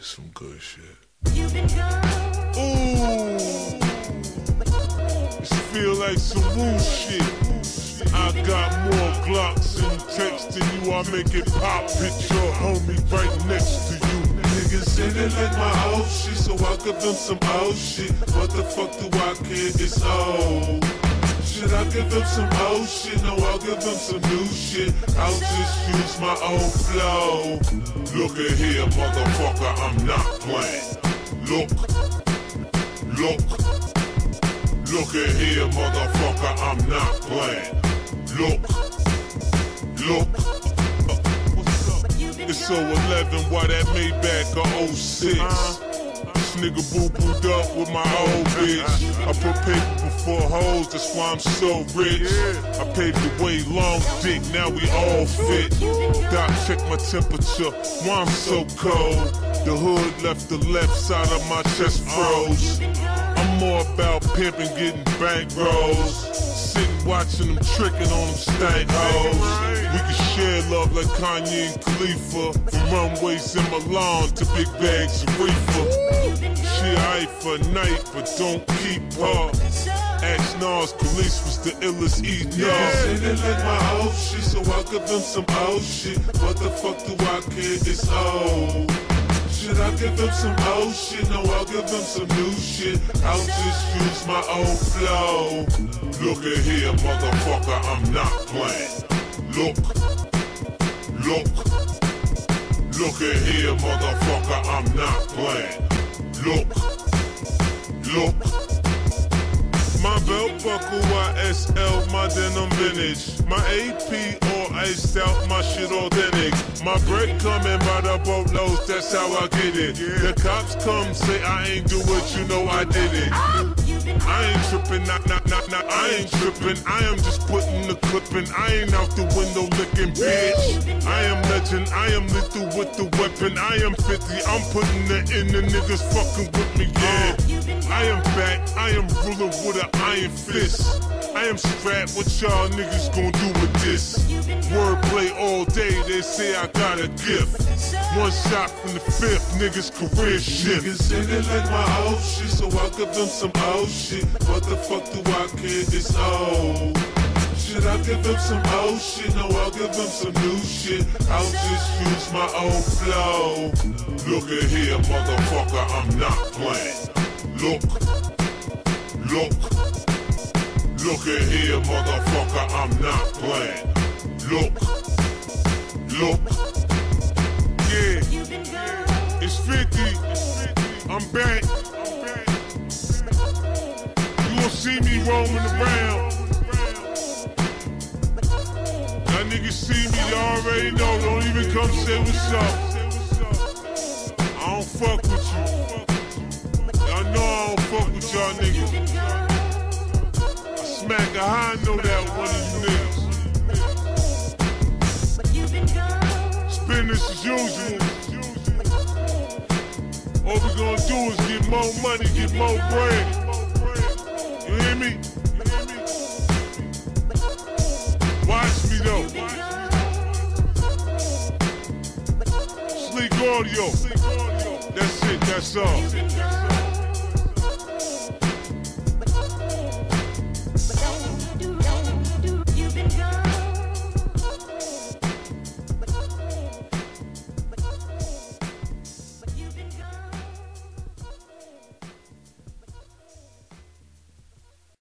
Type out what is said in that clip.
some good shit. you been good Ooh, this feel like some woo shit. I got more Glocks and text than you. I make it pop. Picture homie right next to you. Niggas in it like my old shit, so I give them some old shit. What the fuck do I care? It's old. Should I give them some old shit? No, I'll give them some new shit. I'll just use my old flow. Look at here, motherfucker, I'm not playing. Look, look, look at here, motherfucker, I'm not playing. Look, look. It's 011, why that Maybach a 06? Nigga boo booed up with my old bitch. I put paper before hoes, that's why I'm so rich. I paved the way, long dick, now we all fit. Doc, check my temperature, why I'm so cold. The hood left the left side of my chest froze. I'm more about pimping, getting bank rolls. Sitting watching them tricking on them stank hoes. We can share love like Kanye and Khalifa. From runways in Milan to big bags of reefer. She aight for a night, but don't keep her. Ask Nas, Kelis was the illest eating Yeah, they like my old shit, so I give them some old shit. What the fuck do I care? It's old. Should I give them some old shit? No, I'll give them some new shit. I'll just use my old flow. Look at here, motherfucker, I'm not playing. Look, look, look at here, motherfucker, I'm not playing. Look, look. My belt buckle YSL, my denim vintage. My AP all iced out, my shit authentic. My bread coming by the boatloads, that's how I get it. The cops come say I ain't do it, you know I did it. Ah, I ain't tripping, not, not, I ain't tripping. I am just putting the clipping. I ain't out the window licking, bitch. I am legend, I am lethal with the weapon. I am 50, I'm putting it in the niggas fucking with me, yeah. I am back, I am ruler with an iron fist. I am strapped, what y'all niggas gon' do with this? Wordplay all day, they say I got a gift. One shot from the fifth, niggas career shift. Niggas say they like my old shit, so I give them some old shit. What the fuck do I care? It's old. Should I give them some old shit? No, I'll give them some new shit. I'll just use my old flow. Look at here, motherfucker, I'm not playing. Look, look, look at here, motherfucker, I'm not playing. Look, look. Yeah, it's 50. I'm back. See me roaming around. Y'all niggas see me, y'all already know. Don't even come say what's up. I don't fuck with you. Y'all know I don't fuck with y'all niggas. I smack a high note at one of you niggas. Business as usual. All we gonna do is get more money, get more bread. That's it, that's all.